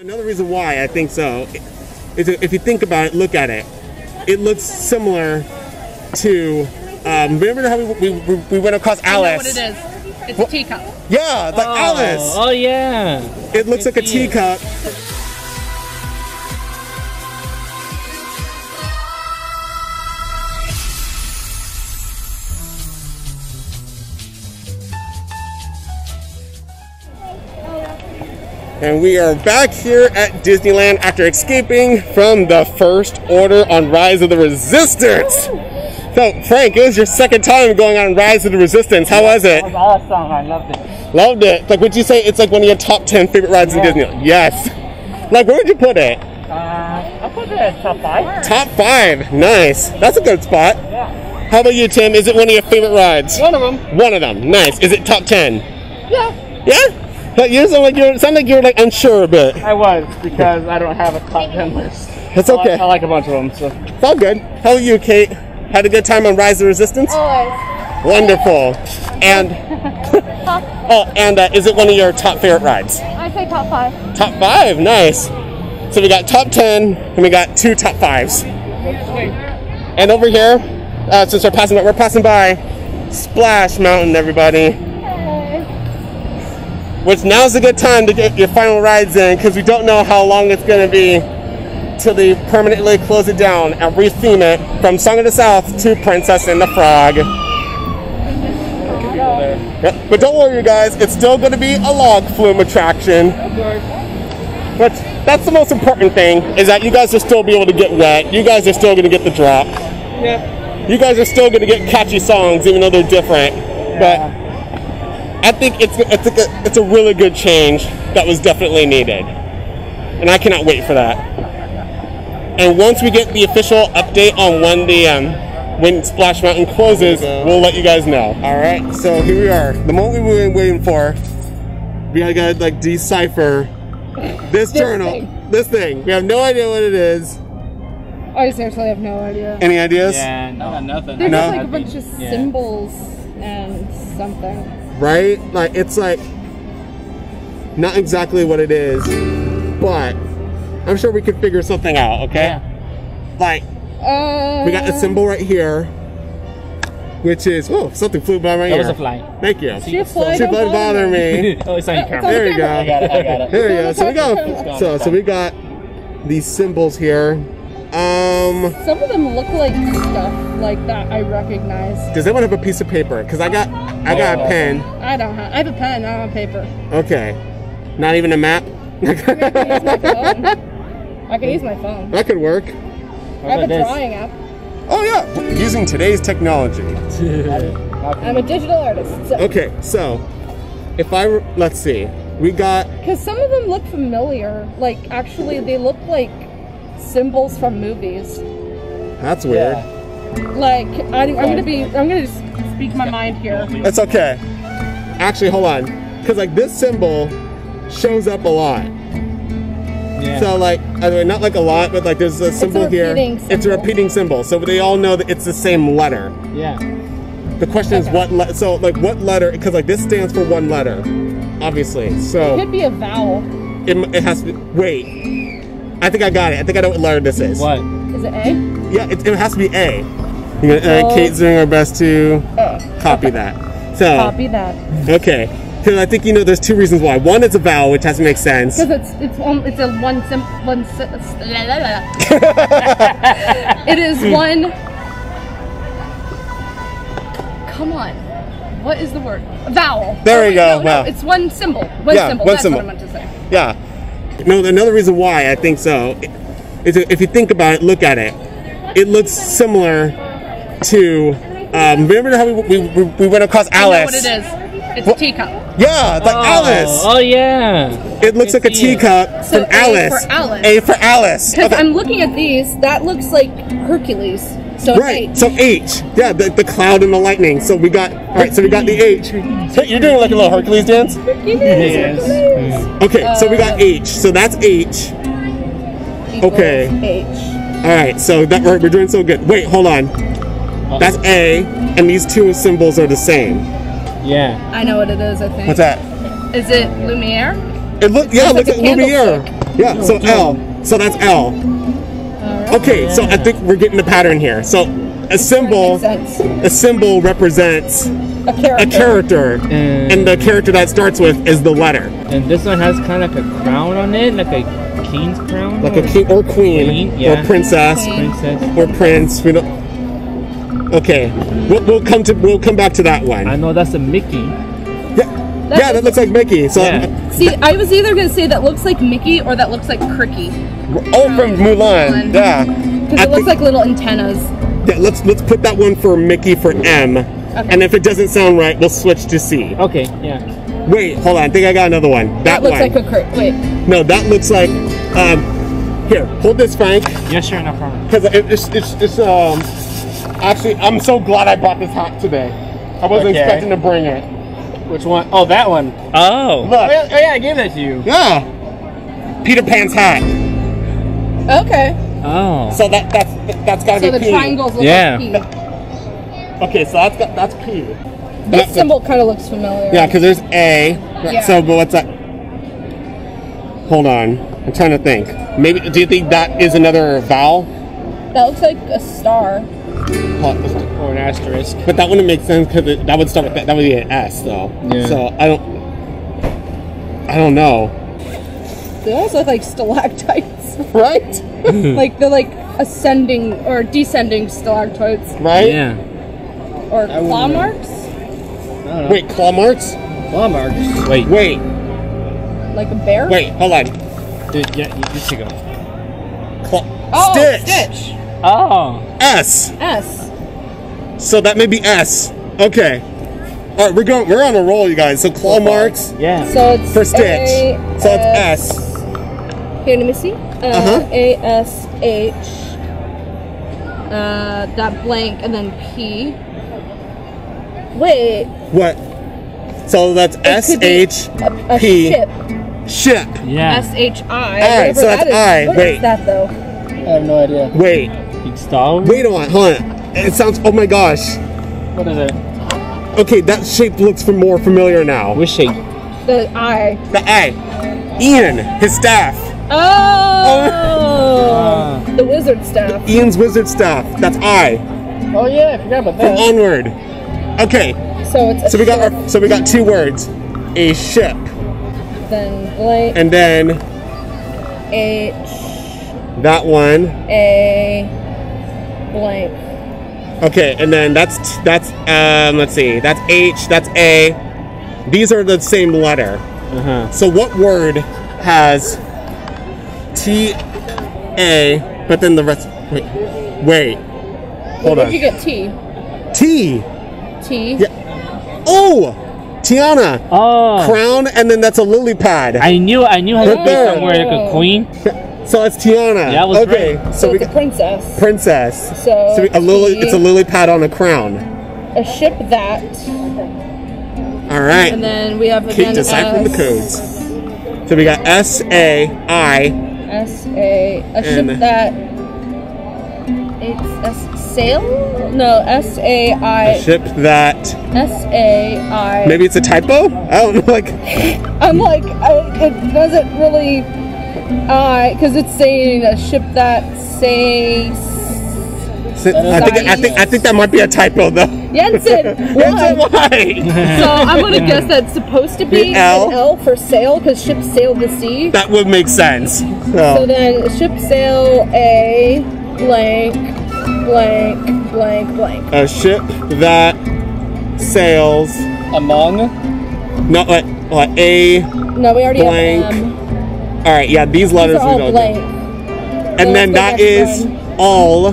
Another reason why I think so is if you think about it, look at it. It looks similar to. Um, remember how we, we, we went across I know Alice? what it is. It's a teacup. Yeah, it's like Alice. Oh yeah. It looks like a see it. teacup. And we are back here at Disneyland after escaping from the first order on Rise of the Resistance. So, Frank, it was your second time going on Rise of the Resistance. How was it? That was awesome. I loved it. Loved it. Like, would you say it's like one of your top 10 favorite rides in Disneyland? Yes. Like, where would you put it? Uh, I put it at top five. Top five. Nice. That's a good spot. Yeah. How about you, Tim? Is it one of your favorite rides? One of them. One of them. Nice. Is it top 10? Yeah. Yeah? Like, you sound like you're, sound like you're like unsure a bit. I was because I don't have a top ten list. It's I like- okay. I like a bunch of them. So It's all good. How are you, Kate? Had a good time on Rise of Resistance? Always. Wonderful. And, oh, and uh, is it one of your top favorite rides? I say top five. Top five. Nice. So we got top 10 and we got two top fives. And over here, uh, since we're passing by, we're passing by Splash Mountain, everybody. Which now's a good time to get your final rides in because we don't know how long it's going to be till they permanently close it down and retheme it from Song of the South to Princess and the Frog. Yep. But don't worry, you guys, it's still going to be a log flume attraction. But that's the most important thing is that you guys will still be able to get wet. You guys are still going to get the drop. yeah. You guys are still going to get catchy songs, even though they're different. But I think it's it's a, it's a really good change that was definitely needed, and I cannot wait for that. And once we get the official update on when the um, when Splash Mountain closes, we'll let you guys know. All right, so here we are. The moment we've been waiting for. We gotta like decipher this, journal, thing. this thing. We have no idea what it is. I seriously have no idea. Any ideas? Yeah. No, nothing. They're No. just like a bunch of Yeah. symbols and something. Right? Like it's like not exactly what it is, but I'm sure we could figure something out. Okay, Yeah. like Uh, we got a symbol right here, which is oh something flew by my That ear. was a fly. Thank you. She flied She don't flew bother me. oh, it's on your camera. There you go. I got it. I got it. There you go. So we got so so we got these symbols here. Um, Some of them look like stuff like that I recognize. does anyone have a piece of paper? Cause I got I got a pen. I don't have. I have a pen. I don't have paper. Okay, not even a map. I can use my phone. I can use my phone. that could work. I have a this? drawing app. Oh yeah, using today's technology. I'm a digital artist. So. Okay, so if I re- let's see, we got Because some of them look familiar. Like, actually, they look like symbols from movies. that's weird. Like, I, I'm gonna be. I'm gonna just speak my mind here. That's okay. Actually, hold on, because like this symbol shows up a lot. Yeah. So like, I mean, not like a lot, but like there's a symbol here. repeating It's a repeating symbol, so they all know that it's the same letter. yeah. The question is what le- so like what letter? Because like this stands for one letter, obviously. So it Could be a vowel. it, it has to be. Wait, I think I got it. I think I know what letter this is. What? Is it A? Yeah, it, it has to be A. You're gonna, uh, Oh. Kate's doing her best to A. copy that. So Copy that. okay, because I think you know there's two reasons why. One, it's a vowel, which has to make sense. Because it's it's one it's a one sim one. Si- la, la, la. it is one. Come on. What is the word? A vowel. There Oh, we wait, go, No, wow. no, it's one symbol. One Yeah, symbol. one That's symbol. what I meant to say. Yeah. No, another reason why I think so is if you think about it, look at it. It looks similar to. Um, remember how we, we, we we went across I know Alice? what it is. It's What? a teacup. Yeah, it's like Alice. Oh yeah. It looks like a can it. teacup So from A Alice. for Alice. A for Alice. Because Okay. I'm looking at these. That looks like Hercules. So it's Right. H. So H. Yeah, the, the cloud and the lightning. So we got all right. So we got the H. Hey, you're doing like a little Hercules dance. Yes. Okay. so we got H. So that's H. okay. H. All right. So that we're, we're doing so good. Wait, hold on. That's A, and these two symbols are the same. Yeah. I know what it is. I think. What's that? Is it Lumiere? It look yeah, It's look at Lumiere. candlestick. Yeah, so L. So that's L. Okay, so I think we're getting the pattern here. So a symbol, a symbol represents A character. a character, And- and the character that starts with is the letter, And this one has kind of like a crown on it, like a king's crown. like a king or queen, Queen, yeah. or princess princess. or prince. We don't. Okay, we'll, we'll come to we'll come back to that one. I know that's a Mickey. Yeah, yeah, that looks like Mickey. So, Yeah. See, I was either gonna say that looks like Mickey or that looks like Cri-Kee. oh, from Mulan. Mulan. Yeah. Because it looks think- like little antennas. Yeah, let's let's put that one for Mickey for M. Okay. And if it doesn't sound right, we'll switch to C. Okay, yeah. Wait, hold on. I think I got another one. That, That, looks one. like a crick. Wait. no, that looks like. Um, here, hold this, Frank, Yeah, sure, no problem. because it, it's, it's it's um. Actually, I'm so glad I bought this hat today. I wasn't Okay. expecting to bring it. Which one? Oh, that one. Oh. Look, Oh yeah, oh, yeah, I gave that to you. yeah, Peter Pan's hat. Okay. Oh. So that that's that's gotta So be the P. triangles look Yeah. like P. Okay, so that's got that's P. This That's- symbol kind of looks familiar. Yeah, because there's A. Yeah. So, but what's that? Hold on. I'm trying to think. Maybe, do you think that is another vowel? That looks like a star. Or an asterisk. But that wouldn't make sense because that would start with that. That would be an S, though. Yeah. So I don't. I don't know. They almost look like stalactites. Right? like they're like ascending or descending stalactites Right? Yeah. or claw wouldn't know. marks. I don't know. Wait, claw marks? Claw marks. Wait. Wait, Like a bear. wait, hold on. Dude, yeah, you just go. Claw- Oh, Stitch. Stitch. Oh. S. S. So that may be S. Okay. All right, we're going. We're on a roll, you guys. So claw marks Yeah. So it's for Stitch. A, so it's S. Here, let me see. Uh, Uh-huh. A S H. Uh, that blank and then P. Wait. What? So that's it S could be H A, a P. ship. ship. Yeah. S H I. All right, so that's that is. I. What Wait. is that though? I have no idea. Wait, Big Star. wait on, hold on. It sounds. Oh my gosh. What is it? Okay, that shape looks for more familiar now. Which shape? The I. The I. Ian, his staff. Oh. The wizard staff. Ian's wizard staff. That's I. Oh yeah, I forgot about From that. onward. Okay, So it's so we got our, so we got two words. A ship, then blank and then H that one. A blank. Okay, and then that's that's um let's see. That's H, that's A. These are the same letter. Uh huh. So what word has T A but then the rest wait. Wait. Hold Where'd on. you get T? T. T. Yeah. Oh! Tiana. Oh. Crown and then that's a lily pad. I knew. I knew how to Right be there. somewhere like a queen. So it's Tiana. Yeah, I was okay. right. So So we it's a princess. princess. So, So we, a lily it's a lily pad on a crown. a ship that, All right. and then we have Keep again deciphering the uh, codes. So we got S A I S A a ship that. It's a sail? No, S A a I ship that S A I. maybe it's a typo. I don't know. Like I'm like, I, it doesn't really, Uh, I, because it's saying a ship that says I think I think I think that might be a typo though. Jensen. Why? Why? So I'm gonna guess that's supposed to be The L? an L for sail because ships sail the sea. that would make sense. So So, then ship sail a blank blank blank blank. a ship that sails. Among. No, what? What? A. No, we already Blank. have M. All right. Yeah, these These letters are we all don't. blank. And So then that is all.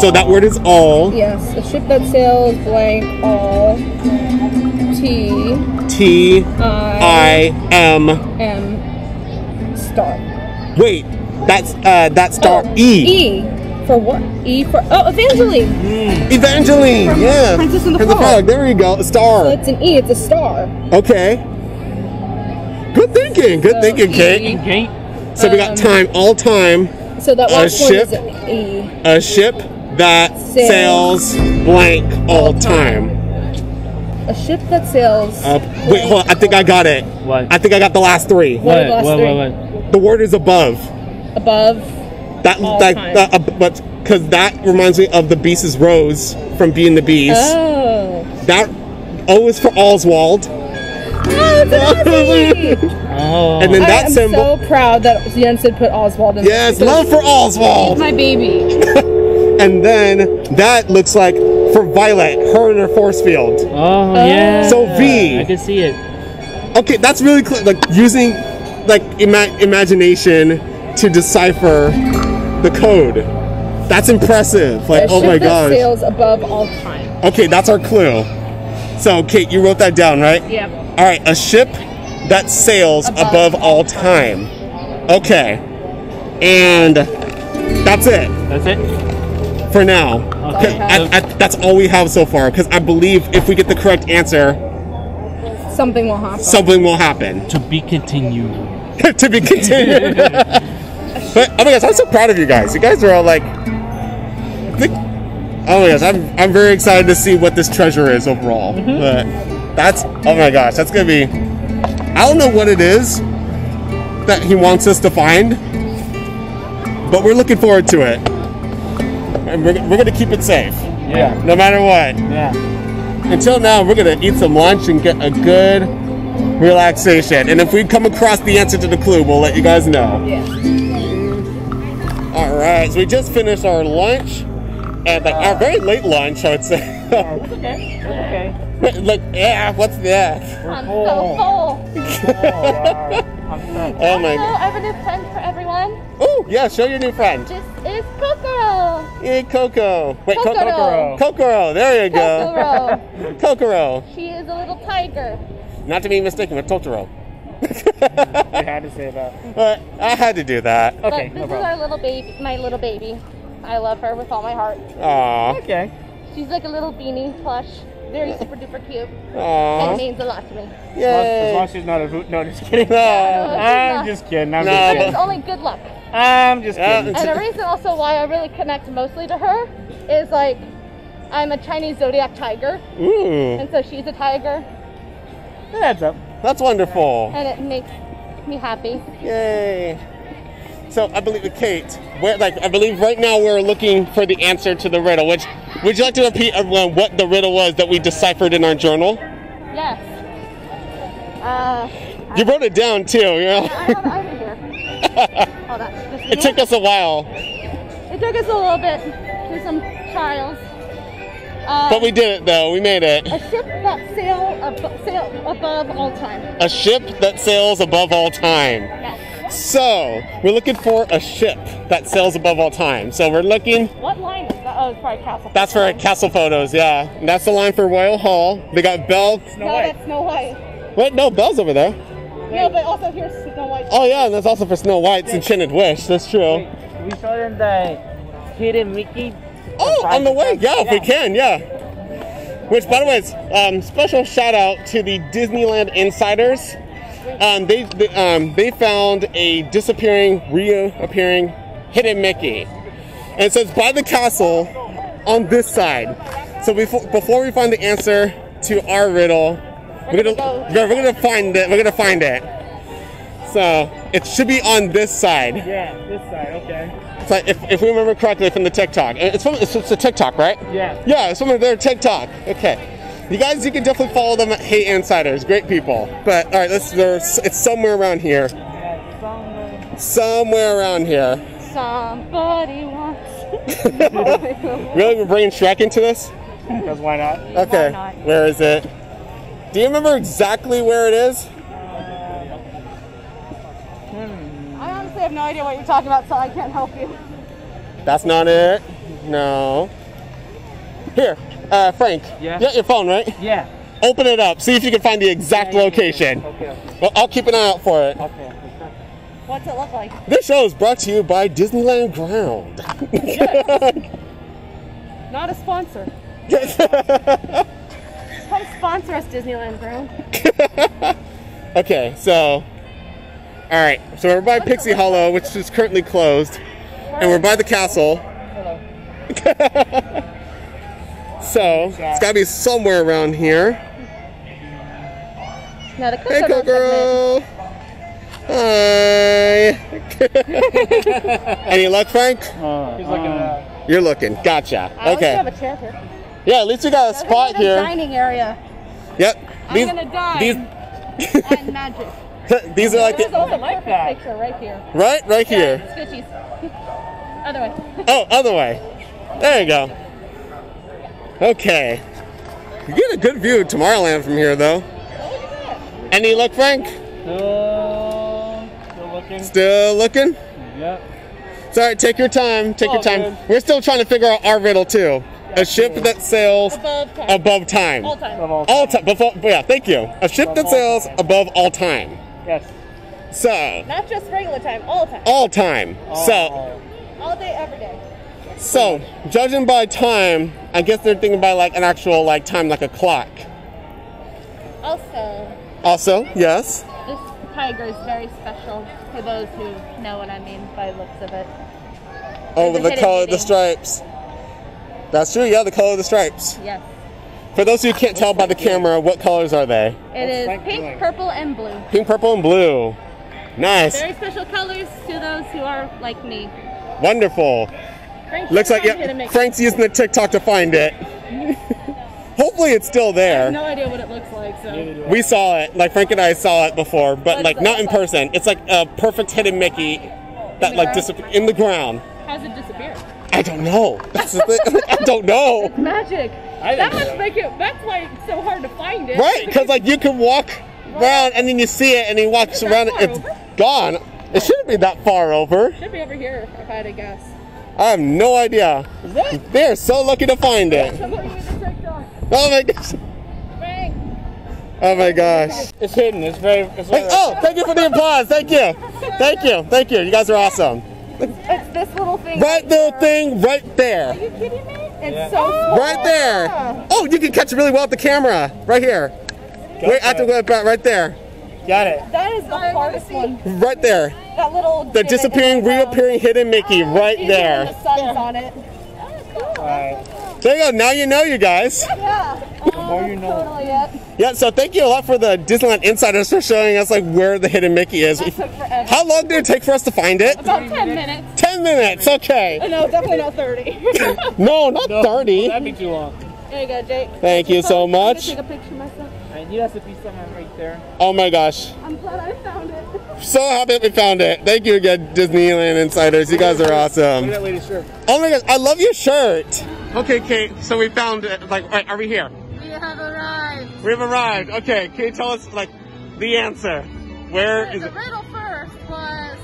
So that word is all. Yes, a ship that sails blank all T T I I M. M star. Wait, that's uh that star Oh, E. E for what? E for oh Evangeline. Evangeline. Yeah. Princess and the Princess Frog. There you go. A So star. it's an E. It's a star. Okay. Good thinking. Good So thinking, Kate. E. Okay. So we got Um, time, all time, So that A last one ship. is E. a ship that Sails. sails blank all time. A ship that sails. Uh, wait, hold on. I think I got it. What? I think I got the last three. What What? the last What? three? What? What? The word is above. above. That All like time. uh, uh, but because that reminds me of the Beast is Rose from Beauty and the Beast. Oh. That O is for Oswald, Oh, it's amazing! Oh. and then I that am symbol. so proud that Jensen put Oswald in. Yes, there love for Oswald. he's my baby. And then that looks like for Violet, her and her force field. Oh, oh. yeah. So V. I can see it. Okay, that's really cl- like using like ima- imagination to decipher the code. That's impressive. Like, A oh ship my that gosh. sails above all time. Okay, that's our clue. So, Kate, you wrote that down, right? Yep. All right, a ship that sails above, Above all time. Okay. And that's it That's it. for now. Okay. I- I- that's all we have so far because I believe if we get the correct answer, Something will happen. something will happen. To be continued. to be continued. but oh my gosh, I'm so proud of you guys. You guys are all like, oh my gosh, I'm I'm very excited to see what this treasure is overall. Mm-hmm. But that's oh my gosh, that's gonna be. I don't know what it is that he wants us to find, but we're looking forward to it, and we're, we're gonna keep it safe, Yeah. no matter what. Yeah. Until now, we're gonna eat some lunch and get a good relaxation. And if we come across the answer to the clue, we'll let you guys know. Yeah. All right, so we just finished our lunch, and like our very late lunch, I would say. Okay. Okay. like, yeah, what's that? I'm so full. Oh, oh my So god. I have a new friend for everyone. Oh, yeah, show your new friend. This is Kokoro. Hey, Coco. Wait, Co- Kokoro. Kokoro. There you go. Kokoro. Kokoro. She is a little tiger. Not to be mistaken with Totoro. I had to say that. But I had to do that. Okay, but no this is problem. our little baby, my little baby. I love her with all my heart. Aw. Okay. She's like a little beanie plush. Very super duper cute. And it means a lot to me. As long, as Yay. long as she's not a hoot. No, just kidding. No. I'm just kidding. I'm No, But just it's only good luck. I'm just kidding. And the reason also why I really connect mostly to her is like I'm a Chinese zodiac tiger, Ooh, and so she's a tiger, That's up. that's wonderful. and it makes me happy. Yay. So I believe with Kate, where like I believe right now we're looking for the answer to the riddle. Which would you like to repeat everyone what the riddle was that we deciphered in our journal? Yes. Uh, You wrote it down too. You know? I have, I have. Hold on. It took us a while, It took us a little bit through some trials. Uh, but we did it though. We made it. a ship that sail, ab- sail above all time. A ship that sails above all time. Yes. So we're looking for a ship that sails above all time. So we're looking. What line is that? Oh, it's probably Castle. That's for castle photos, yeah. And that's the line for Royal Hall. They got Belle. No, that's Snow White. Wait, no, Belle's over there. No, but also here's Snow White. Oh yeah, and that's also for Snow White's Enchanted Wish. That's true. We saw them the hidden Mickey. Oh, on the way, yeah, if we can, yeah. Which, by the way, is um, special shout out to the Disneyland insiders. Um, they they, um, they found a disappearing, reappearing hidden Mickey, and it says by the castle on this side. So before before we find the answer to our riddle, we're gonna we're we're gonna find it. We're gonna find it. So it should be on this side. Yeah, this side. Okay. So if, if we remember correctly from the TikTok, it's from it's, it's a TikTok, right? Yeah. Yeah, it's from their TikTok. Okay, you guys, you can definitely follow them at Hey Insiders. Great people. But all right, let's. There's, it's somewhere around here. Somewhere around here. Somebody wants. Really, we're bringing Shrek into this? Because why not? Okay. not? Where is it? Do you remember exactly where it is? I honestly have no idea what you're talking about, so I can't help you. That's not it. No. Here, uh, Frank. Yeah? You got your phone, right? Yeah. Open it up. See if you can find the exact Yeah, yeah, yeah, location. yeah. Okay. Well, I'll keep an eye out for it. Okay. What's it look like? This show is brought to you by Disneyland Ground. Not a sponsor. Come sponsor us, Disneyland Ground. okay, so, all right, so we're by Pixie Hollow, which is currently closed, and we're by the castle. So it's got to be somewhere around here. Now the Hey, Coco segment. Kokoro. Hi. Any luck, Frank? He's looking uh, You're looking. Gotcha. I also have a chair here. Yeah, at least we got a spot Look at the here. dining area. Yep. I'm These, gonna die. these, and magic. these are like There's the, also my like that. picture right here. right, right here. Yeah, Squishies. Other way. Oh, other way. There you go. Okay. You get a good view of Tomorrowland from here, though. Any luck, Frank? still, still looking. Still looking? Yep. It's alright, take your time. Take your time. good. We're still trying to figure out our riddle, too. A ship that sails Above time. above time. All time. Above all All time. Before, yeah, thank you. A ship that Above all sails time. above all time. Yes. So, Not just regular time, all time. all time. So, Oh. All day, every day. so judging by time, I guess they're thinking by like an actual like time, like a clock. Also, Also, yes. this tiger is very special for those who know what I mean by looks of it. Oh, There's the color of the stripes. That's true. Yeah, the color of the stripes. Yes. For those who can't tell by the camera, what colors are they? It is pink, purple, and blue. Pink, purple, and blue. Nice. Very special colors to those who are like me. Wonderful. Frank Looks like yeah, Frank's using the TikTok to find it. Hopefully, it's still I have there. no idea what it looks like, so. Neither do I. We saw it. Like Frank and I saw it before, but What like not it? in person. It's like a perfect hidden Mickey that like ground? disappeared in the ground. How's it disappear? I don't know. That's the thing. I don't know. Magic. I That think must so. make it. That's why it's so hard to find it. Right, because like you can walk around and then you see it and you walk around far it's over? gone. It shouldn't be that far over. Should be over here if I had to guess. I have no idea. They're so lucky to find it. I'm looking at the TikTok. Oh my gosh. Oh my gosh. It's hidden. It's very. It's very oh, thank you for the applause. Thank you. Thank you. Thank you. You guys are awesome. It's this little thing. Right little thing right there. Are you kidding me? It's Yeah. so small. Right there. Oh, you can catch it really well with the camera. Right here. Go Wait, for I have to go back right there. Got it. That is the hardest one. Right there. That little. The disappearing, reappearing hidden Mickey oh, right there. The sun's on it. All right. There you go. Now you know, you guys. Yeah. The more you know. Totally it. Yeah, so thank you a lot for the Disneyland Insiders for showing us like where the hidden Mickey is. That took forever. How long did it take for us to find it? About 10 minutes. Ten minutes. Okay. Uh, no, definitely not 30. No, not thirty. That'd be too long. There you go, Jake. Thank you so much. take a picture myself. And you have to be someone right there. Oh my gosh. I'm glad I found it. So happy that we found it. Thank you again, Disneyland Insiders. You guys are Look at awesome. that lady's shirt. Oh my gosh, I love your shirt. Okay, Kate, so we found it. Like, right, are we here? We have arrived. We've arrived. Okay, can you tell us, like, the answer? Where is The it? riddle first was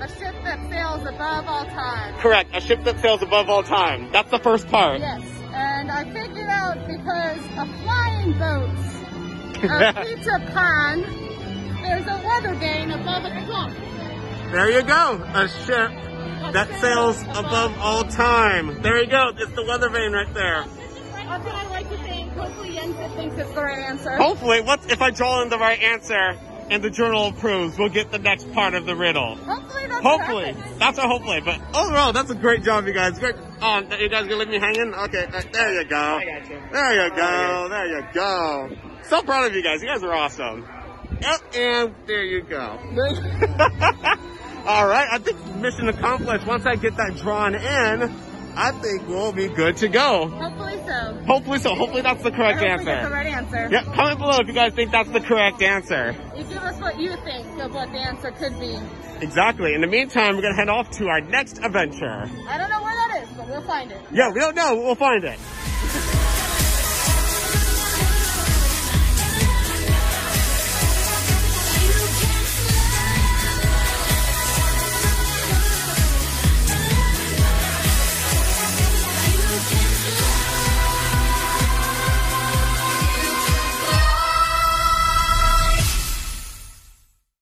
a ship that sails above all time. Correct, a ship that sails above all time. That's the first part. Yes, and I figured out because a flying boat of Peter Pan, there's a weather vane above a clock. There you go, a ship that sails above all time. There you go, it's the weather vane right there. That's what I like to think. Hopefully Yensa thinks it's the right answer. Hopefully, what's if I draw in the right answer and the journal approves, we'll get the next part of the riddle. Hopefully that's what Hopefully, happens. that's our hopefully. But overall, that's a great job, you guys. Great. Oh, you guys gonna leave me hanging? Okay, uh, there you go. I got you. There you go. There you go. So proud of you guys. You guys are awesome. Yep, and there you go. All right, I think mission accomplished. Once I get that drawn in, I think we'll be good to go. Hopefully so. Hopefully so. Hopefully that's the correct we get the answer. right answer. Yep, comment below if you guys think that's the correct answer. You give us what you think of what the answer could be. Exactly. In the meantime, we're gonna head off to our next adventure. I don't know where that is, but we'll find it. Yeah, we don't know. We'll find it.